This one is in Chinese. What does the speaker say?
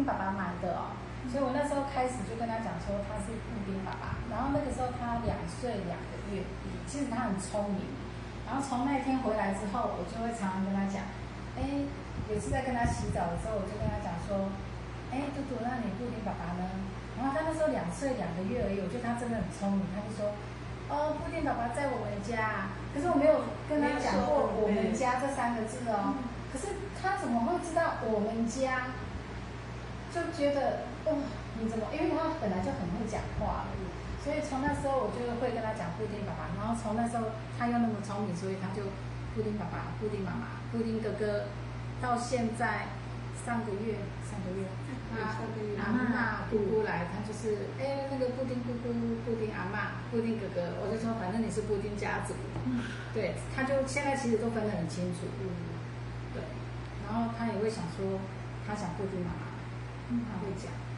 丁爸爸买的哦。所以我那时候开始就跟他讲说他是布丁爸爸，然后那个时候他两岁两个月，其实他很聪明。然后从那天回来之后，我就会常常跟他讲，哎，有次在跟他洗澡的时候，我就跟他讲说，哎，嘟嘟，那你布丁爸爸呢？然后他那时候两岁两个月而已，我觉得他真的很聪明，他就说，哦，布丁爸爸在我们家，可是我没有跟他讲过我们家这三个字哦。可是他怎么会知道我们家？就觉得哇，你怎么？因为他本来就很会讲话。所以从那时候我就会跟他讲布丁爸爸，然后从那时候他又那么聪明，所以他就布丁爸爸、布丁妈妈、布丁哥哥，到现在上个月、上个月，啊，阿妈姑姑来，他就是哎那个布丁姑姑、布丁阿妈、布丁哥哥，我就说反正你是布丁家族，对，他就现在其实都分得很清楚，嗯，对，然后他也会想说他想布丁妈妈，他会讲。